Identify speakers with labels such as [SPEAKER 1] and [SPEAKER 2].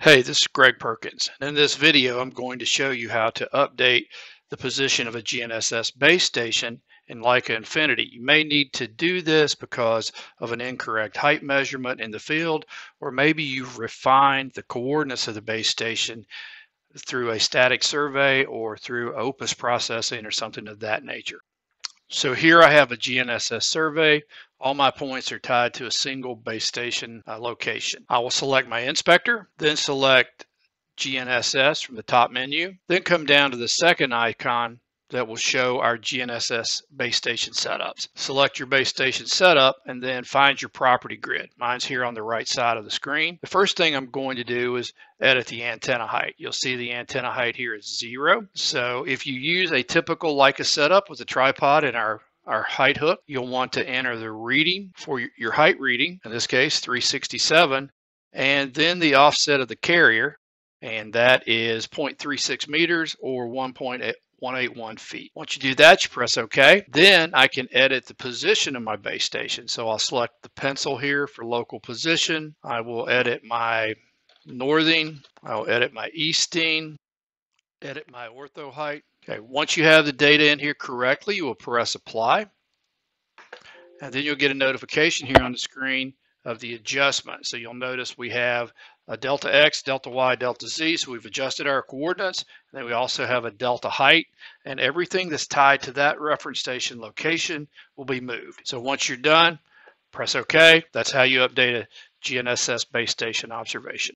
[SPEAKER 1] Hey, this is Greg Perkins. In this video, I'm going to show you how to update the position of a GNSS base station in Leica Infinity. You may need to do this because of an incorrect height measurement in the field, or maybe you've refined the coordinates of the base station through a static survey or through OPUS processing or something of that nature. So here I have a GNSS survey. All my points are tied to a single base station uh, location. I will select my inspector, then select GNSS from the top menu, then come down to the second icon that will show our GNSS base station setups. Select your base station setup and then find your property grid. Mine's here on the right side of the screen. The first thing I'm going to do is edit the antenna height. You'll see the antenna height here is zero. So if you use a typical Leica setup with a tripod and our our height hook, you'll want to enter the reading for your height reading, in this case 367, and then the offset of the carrier, and that is 0.36 meters or 1.8 181 feet. Once you do that, you press OK. Then I can edit the position of my base station. So I'll select the pencil here for local position. I will edit my northing. I'll edit my easting, edit my ortho height. Okay, once you have the data in here correctly, you will press apply. And then you'll get a notification here on the screen of the adjustment. So you'll notice we have a delta X, delta Y, delta Z. So we've adjusted our coordinates. And then we also have a delta height and everything that's tied to that reference station location will be moved. So once you're done, press OK. That's how you update a GNSS base station observation.